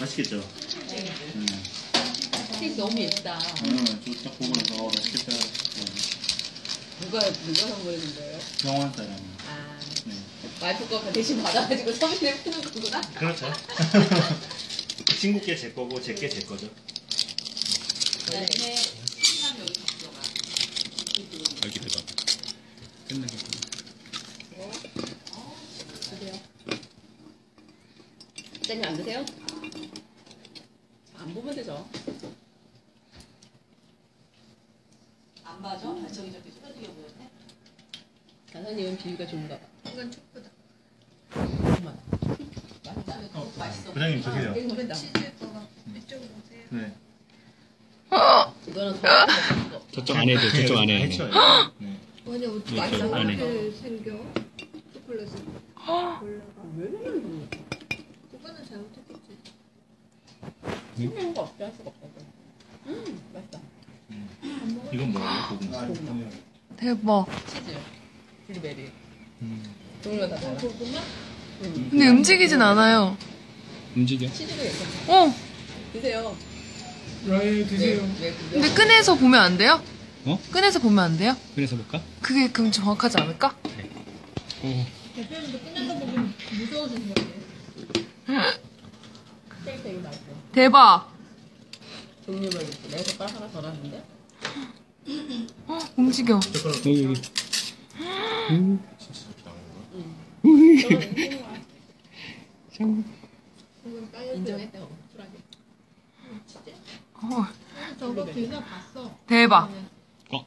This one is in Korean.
맛있겠죠? 음. 스테이크 너무 예쁘다. 음, 저딱 보고 나서 어, 맛있겠다. 네. 누가 누가 선물해준 거예요? 병원 사람. 아 네. 와이프 거 대신 받아가지고 선물을 푸는 거구나. 그렇죠. 그 친구 게제 거고 제게제 거죠. 네. 알게 되다. 끝나겠다. 드세요. 쌤이 안 드세요? 안 보면 되죠. 안 봐줘? 아, 저기 저기 쏟아지게 보였네. 간사님은 비위가 좋은가 봐. 이건 촉보다. 정말. 맛있다. 어, 맛있어. 부장님 드세요. 땡 먹겠다. 치즈 거가 이쪽으로 오세요. 네. 이거는 더 맛있는 거. 저쪽 안에 돼. 저쪽 안에. 네. 해쳐요. 네. 아니 어떻게 네, 저. 이렇게 생겨? 초콜릿이 올라가. 왜 이러는 거야? 그거는 잘못했겠지. 없지 할 수가. 음, 맛있다. 이건 뭐예요? 고구마. 대박. 치즈, 블루베리. 음. 종류가 다 달라. 고구마? 음. 근데 움직이진 않아요. 움직여. 치즈도 괜찮아. 어, 드세요. 네, 드세요. 왜, 왜 그래? 근데 꺼내서 보면 안 돼요? 어? 꺼내서 보면 안 돼요? 그래서 볼까? 그게 그럼 정확하지 않을까? 오. 대표님도 끝나서 보면 무서워지는. 스 대박. 종류별로 있어. 내 젓가락 하나 더 놨는데? 어, 움직여. 여기 여기. 음. 참. 그건 까였어요. 인정했대, 어. 어, 저거 기사 봤어. 대박. 어?